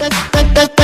that, that, that.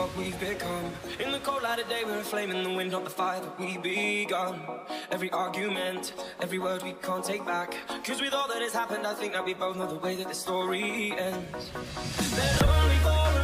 What we've become. In the cold light of day, we're a flame in the wind, not the fire that we begun. Every argument, every word we can't take back. Cause with all that has happened, I think that we both know the way that the story ends. Then only for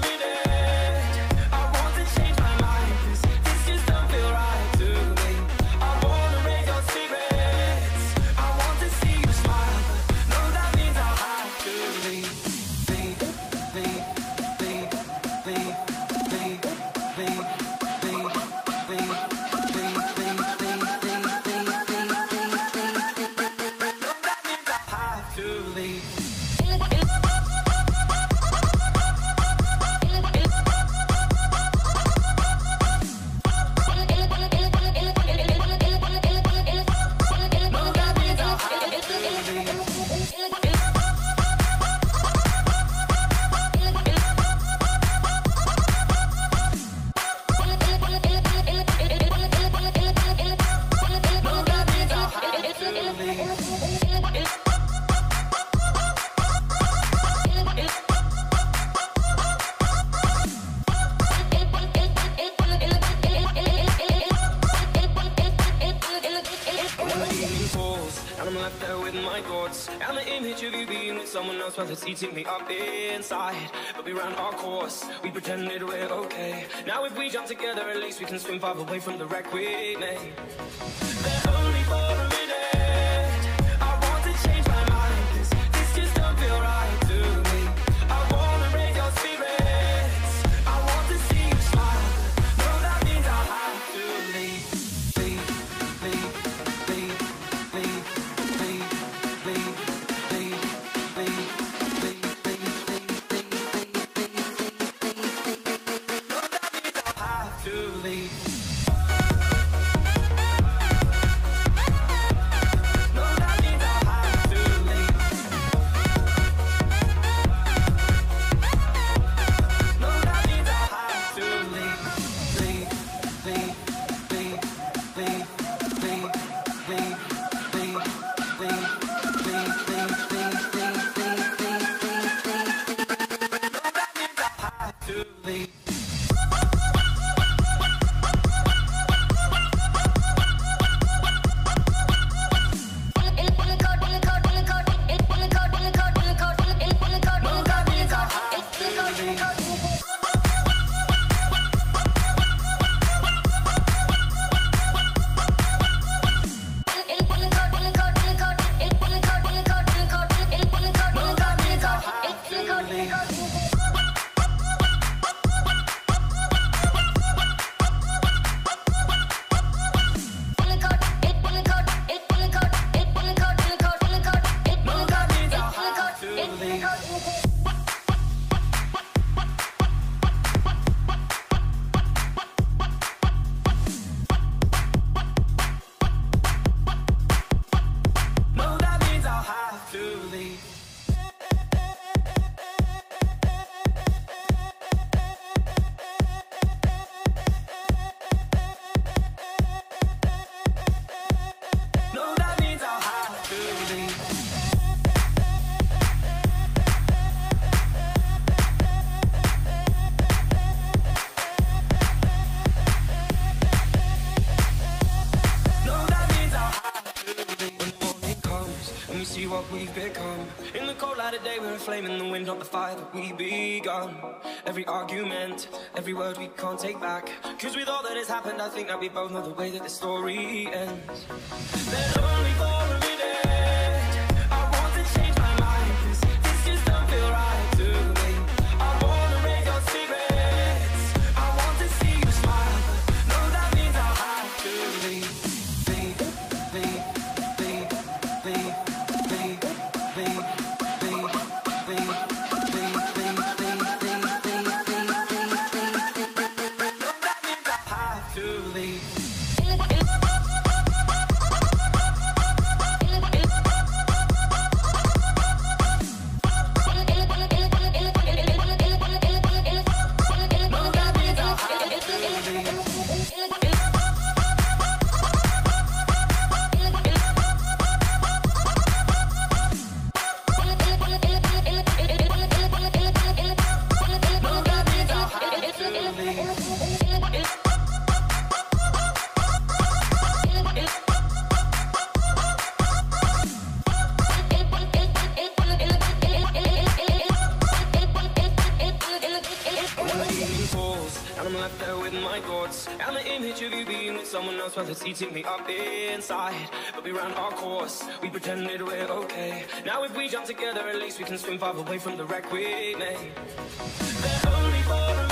It's and I'm left there with my thoughts. And the image of you being with someone else Well, it's eating me up inside. But we ran our course, we pretended we're okay. Now if we jump together, at least we can swim far away from the wreck we made. Then only for a minute see what we've become. In the cold light of day, we're a flame in the wind, not the fire that we begun. Every argument, every word we can't take back. Cause with all that has happened, I think that we both know the way that the story ends. Then only picture of you being with someone else while it's eating me up inside. But we ran our course, we pretended we're okay. Now if we jump together, at least we can swim far away from the wreck we made. They're only for